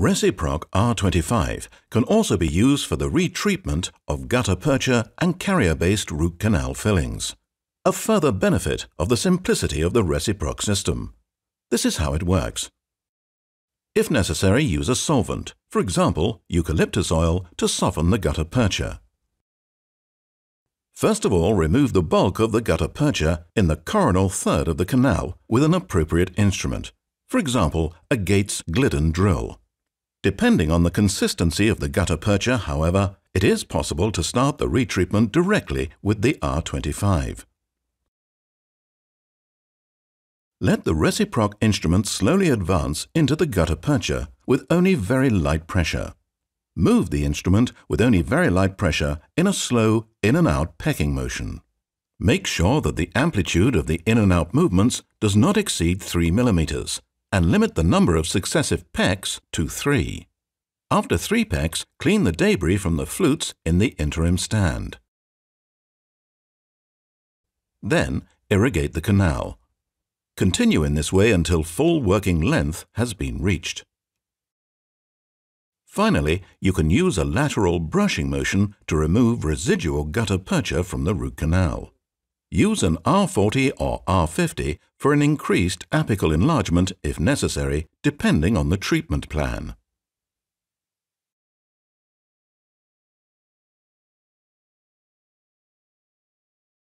Reciproc R25 can also be used for the retreatment of gutta-percha and carrier-based root canal fillings. A further benefit of the simplicity of the Reciproc system. This is how it works. If necessary, use a solvent, for example, eucalyptus oil, to soften the gutta-percha. First of all, remove the bulk of the gutta-percha in the coronal third of the canal with an appropriate instrument, for example, a Gates Glidden drill. Depending on the consistency of the gutta-percha, however, it is possible to start the retreatment directly with the R25. Let the Reciproc instrument slowly advance into the gutta-percha with only very light pressure. Move the instrument with only very light pressure in a slow in and out pecking motion. Make sure that the amplitude of the in and out movements does not exceed 3 millimeters and limit the number of successive pecks to three. After three pecks, clean the debris from the flutes in the interim stand. Then, irrigate the canal. Continue in this way until full working length has been reached. Finally, you can use a lateral brushing motion to remove residual gutta-percha from the root canal. Use an R40 or R50 for an increased apical enlargement if necessary, depending on the treatment plan.